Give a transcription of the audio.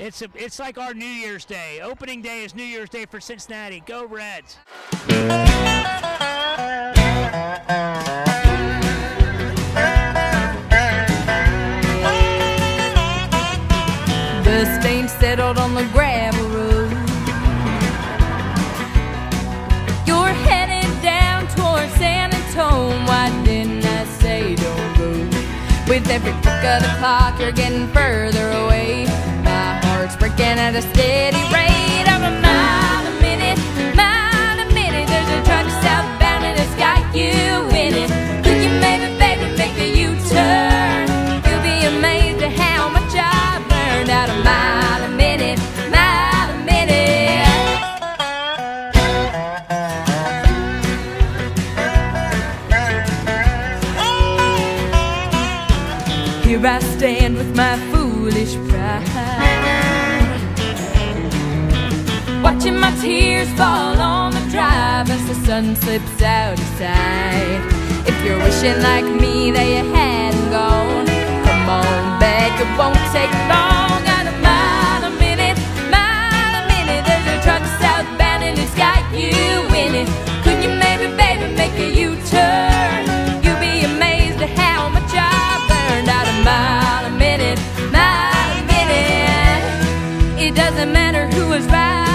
It's a, it's like our New Year's Day. Opening day is New Year's Day for Cincinnati. Go Reds! The stain settled on the gravel road. You're headed down towards San Antone. Why didn't I say don't go? With every tick of the clock, you're getting further away. Heart's breaking at a steady rate of a mile a minute, mile a minute. There's a truck southbound and it's got you in it. Could you maybe, baby, make a U-turn? You'll be amazed at how much I've learned out a mile a minute, mile a minute. Here I stand with my foolish pride. Watching my tears fall on the drive as the sun slips out of sight. If you're wishing like me that you hadn't gone. Come on back, it won't take long. Got a mile a minute, mile a minute. There's a truck southbound and it's got you in it. Could you maybe, baby, make a U-turn? You'll be amazed at how much I burned. Out a mile a minute, mile a minute. It doesn't matter who was right.